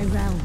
my realm.